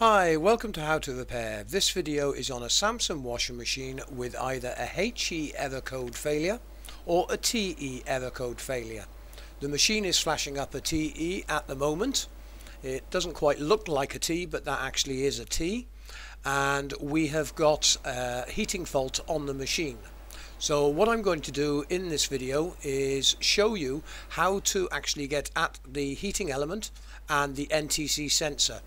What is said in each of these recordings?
Hi, welcome to How to Repair. This video is on a Samsung washing machine with either a HE error code failure or a TE error code failure. The machine is flashing up a TE at the moment. It doesn't quite look like a T but that actually is a T and we have got a heating fault on the machine. So what I'm going to do in this video is show you how to actually get at the heating element and the NTC sensor.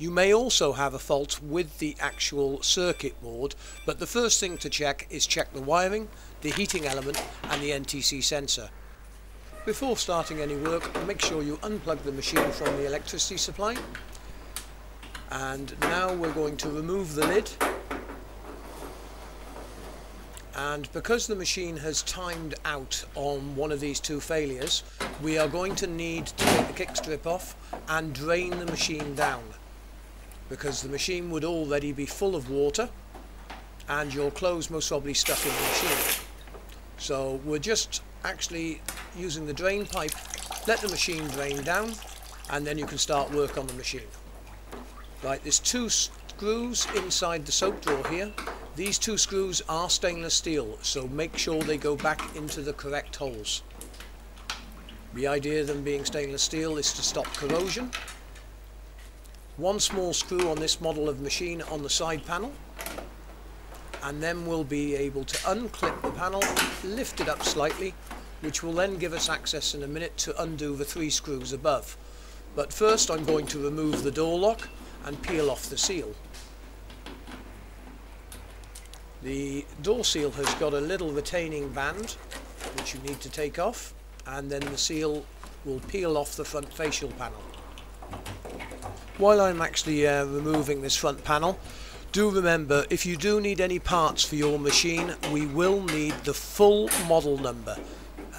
You may also have a fault with the actual circuit board, but the first thing to check is check the wiring, the heating element and the NTC sensor. Before starting any work, make sure you unplug the machine from the electricity supply. And now we're going to remove the lid. And because the machine has timed out on one of these two failures, we are going to need to take the kick strip off and drain the machine down because the machine would already be full of water and your clothes most probably stuck in the machine. So we're just actually using the drain pipe, let the machine drain down and then you can start work on the machine. Right, there's two screws inside the soap drawer here. These two screws are stainless steel, so make sure they go back into the correct holes. The idea of them being stainless steel is to stop corrosion one small screw on this model of machine on the side panel and then we'll be able to unclip the panel, lift it up slightly which will then give us access in a minute to undo the three screws above. But first I'm going to remove the door lock and peel off the seal. The door seal has got a little retaining band which you need to take off and then the seal will peel off the front facial panel. While I'm actually uh, removing this front panel, do remember if you do need any parts for your machine, we will need the full model number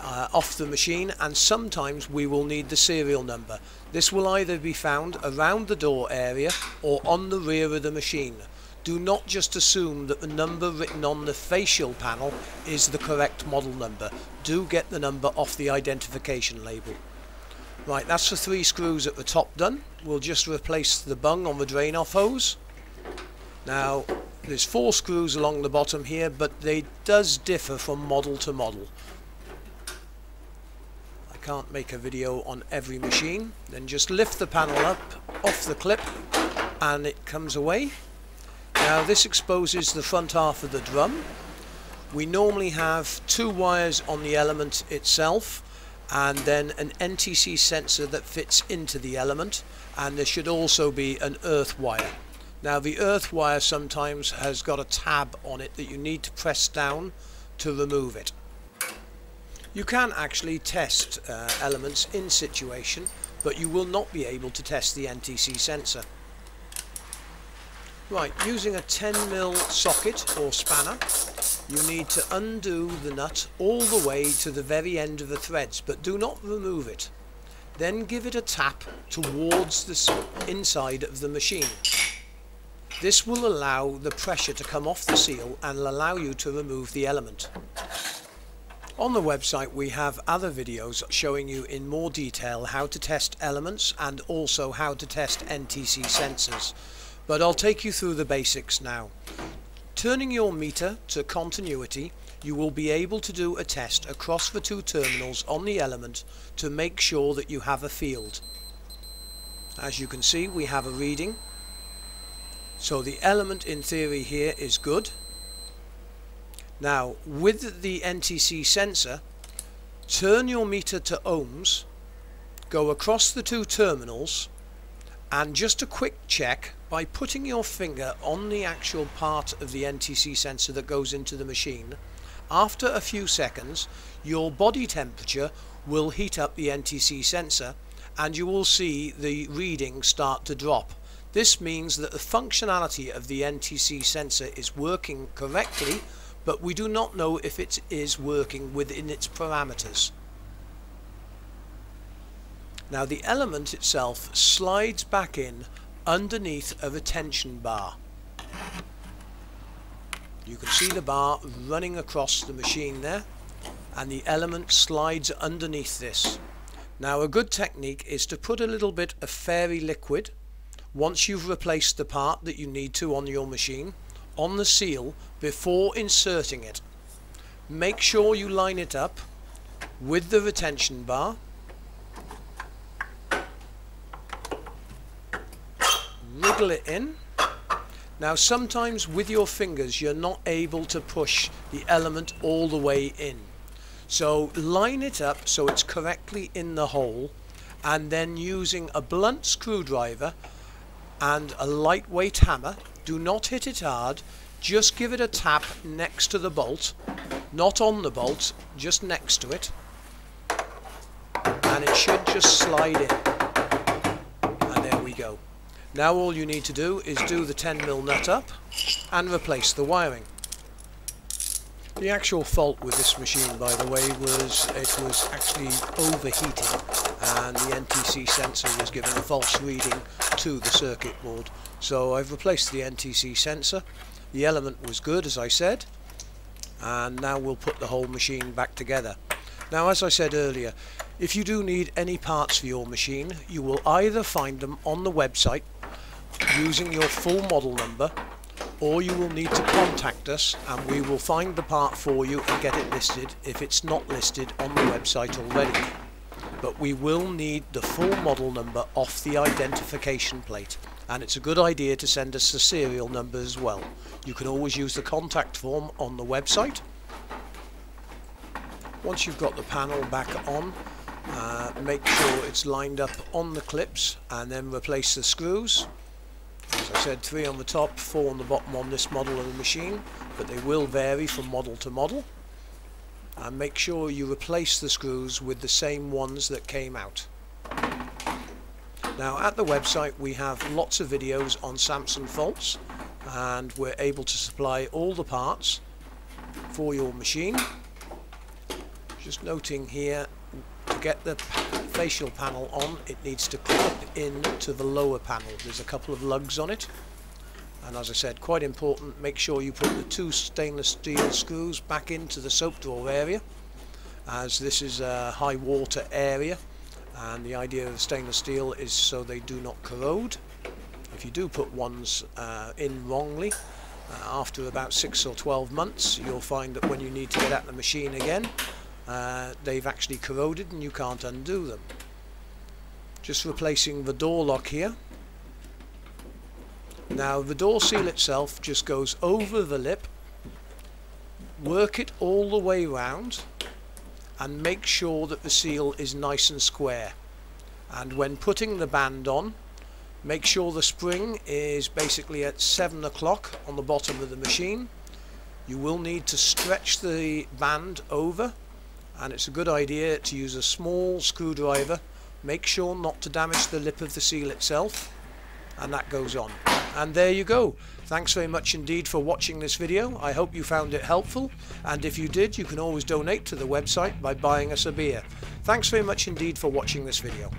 uh, off the machine and sometimes we will need the serial number. This will either be found around the door area or on the rear of the machine. Do not just assume that the number written on the facial panel is the correct model number. Do get the number off the identification label. Right, that's the three screws at the top done. We'll just replace the bung on the drain off hose. Now, there's four screws along the bottom here, but they does differ from model to model. I can't make a video on every machine. Then just lift the panel up off the clip and it comes away. Now this exposes the front half of the drum. We normally have two wires on the element itself and then an NTC sensor that fits into the element and there should also be an earth wire. Now the earth wire sometimes has got a tab on it that you need to press down to remove it. You can actually test uh, elements in situation but you will not be able to test the NTC sensor. Right, using a 10mm socket or spanner, you need to undo the nut all the way to the very end of the threads, but do not remove it. Then give it a tap towards the inside of the machine. This will allow the pressure to come off the seal and allow you to remove the element. On the website we have other videos showing you in more detail how to test elements and also how to test NTC sensors but I'll take you through the basics now. Turning your meter to continuity, you will be able to do a test across the two terminals on the element to make sure that you have a field. As you can see, we have a reading. So the element in theory here is good. Now, with the NTC sensor, turn your meter to ohms, go across the two terminals, and just a quick check by putting your finger on the actual part of the NTC sensor that goes into the machine after a few seconds your body temperature will heat up the NTC sensor and you will see the reading start to drop. This means that the functionality of the NTC sensor is working correctly but we do not know if it is working within its parameters. Now the element itself slides back in underneath a retention bar. You can see the bar running across the machine there and the element slides underneath this. Now a good technique is to put a little bit of fairy liquid once you've replaced the part that you need to on your machine on the seal before inserting it. Make sure you line it up with the retention bar wriggle it in. Now sometimes with your fingers you're not able to push the element all the way in. So line it up so it's correctly in the hole and then using a blunt screwdriver and a lightweight hammer do not hit it hard just give it a tap next to the bolt not on the bolt just next to it and it should just slide in. And there we go now all you need to do is do the 10mm nut up and replace the wiring. The actual fault with this machine by the way was it was actually overheating and the NTC sensor was giving a false reading to the circuit board. So I've replaced the NTC sensor. The element was good as I said and now we'll put the whole machine back together. Now as I said earlier if you do need any parts for your machine you will either find them on the website using your full model number or you will need to contact us and we will find the part for you and get it listed if it's not listed on the website already. But we will need the full model number off the identification plate and it's a good idea to send us the serial number as well. You can always use the contact form on the website. Once you've got the panel back on, uh, make sure it's lined up on the clips and then replace the screws. As I said, three on the top, four on the bottom on this model of the machine, but they will vary from model to model. And make sure you replace the screws with the same ones that came out. Now at the website we have lots of videos on Samsung faults and we're able to supply all the parts for your machine. Just noting here to get the facial panel on it needs to clip in to the lower panel. There's a couple of lugs on it. And as I said quite important make sure you put the two stainless steel screws back into the soap drawer area as this is a high water area and the idea of stainless steel is so they do not corrode. If you do put ones uh, in wrongly uh, after about 6 or 12 months you'll find that when you need to get at the machine again uh, they've actually corroded and you can't undo them just replacing the door lock here. Now the door seal itself just goes over the lip. Work it all the way round and make sure that the seal is nice and square. And when putting the band on make sure the spring is basically at 7 o'clock on the bottom of the machine. You will need to stretch the band over and it's a good idea to use a small screwdriver make sure not to damage the lip of the seal itself. And that goes on. And there you go. Thanks very much indeed for watching this video. I hope you found it helpful. And if you did you can always donate to the website by buying us a beer. Thanks very much indeed for watching this video